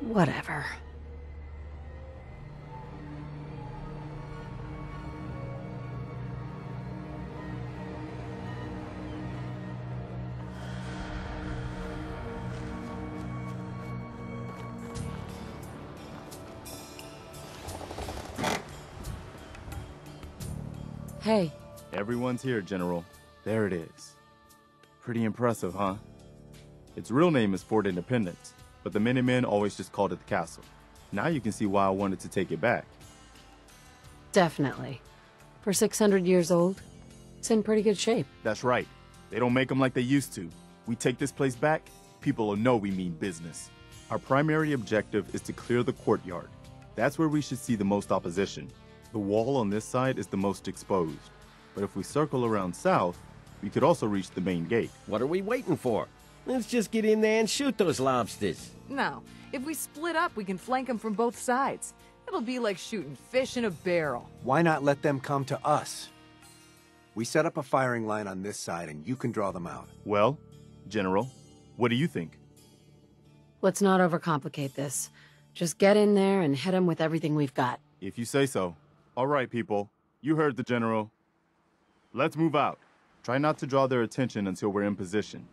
Whatever. Hey, Everyone's here, General. There it is. Pretty impressive, huh? Its real name is Fort Independence, but the Minutemen always just called it the castle. Now you can see why I wanted to take it back. definitely. For 600 years old, it's in pretty good shape. That's right. They don't make them like they used to. We take this place back, people will know we mean business. Our primary objective is to clear the courtyard. That's where we should see the most opposition. The wall on this side is the most exposed. But if we circle around south, we could also reach the main gate. What are we waiting for? Let's just get in there and shoot those lobsters. No, if we split up, we can flank them from both sides. It'll be like shooting fish in a barrel. Why not let them come to us? We set up a firing line on this side and you can draw them out. Well, General, what do you think? Let's not overcomplicate this. Just get in there and hit them with everything we've got. If you say so. All right, people. You heard the General. Let's move out. Try not to draw their attention until we're in position.